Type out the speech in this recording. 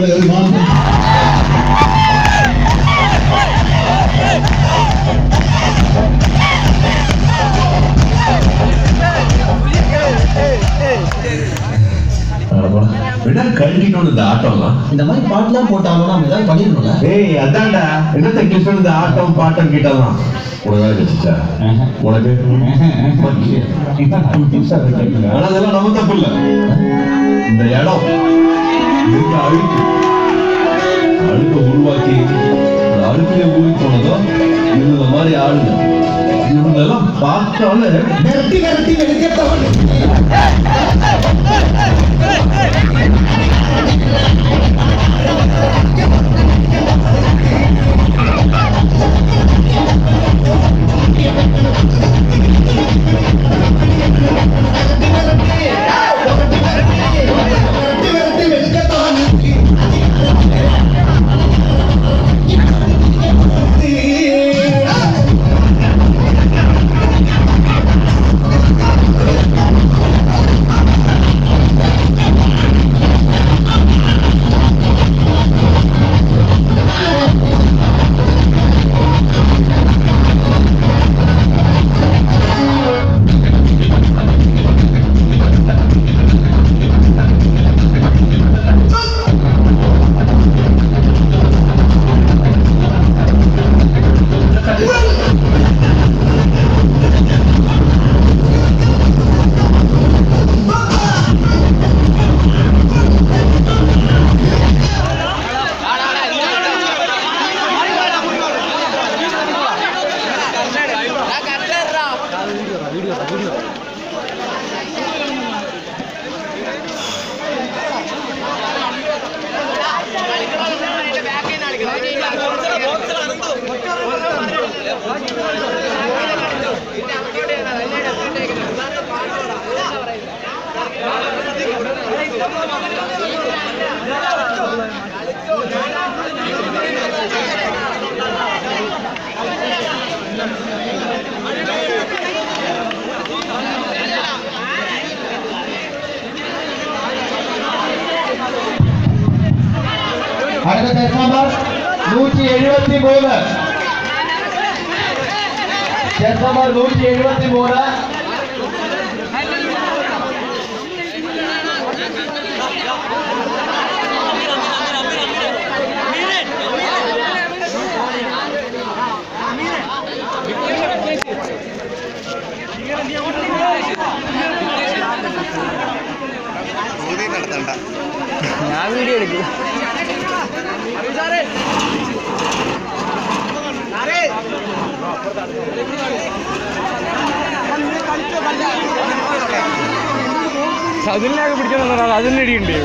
நம்மளுடைய விடா கழட்டிட்டோம் இந்த மாதிரி பாட்டுலாம் போட்டாலும் நம்ம ஏதாவது ஏய் அதான்டா. என்னத்த கிஷன் ஆட்டம் பாட்டம் கிட்டலாம். உனக்கு கிடைச்சா உனக்கு? அதெல்லாம் நம்ம தப்பு இல்லை. இந்த இடம். இருக்க அழுக்கு. அழுக்கை உருவாக்கி அந்த அழுக்கைய ஊறி போனதோ இருந்த மாதிரி ஆளுங்க. இவங்களெல்லாம் பார்த்தால விரட்டி விரட்டி வெளுக்கத்தவன் നൂറ്റി എഴുപത്തി മൂന്ന് ഷെയർ നമ്പർ നൂറ്റി എഴുപത്തി മൂന്ന് ഞാൻ വീഡിയോ എടുക്കുക സതിലിനൊക്കെ പിടിക്കാൻ നിന്നത് അതിനിടിയുണ്ട്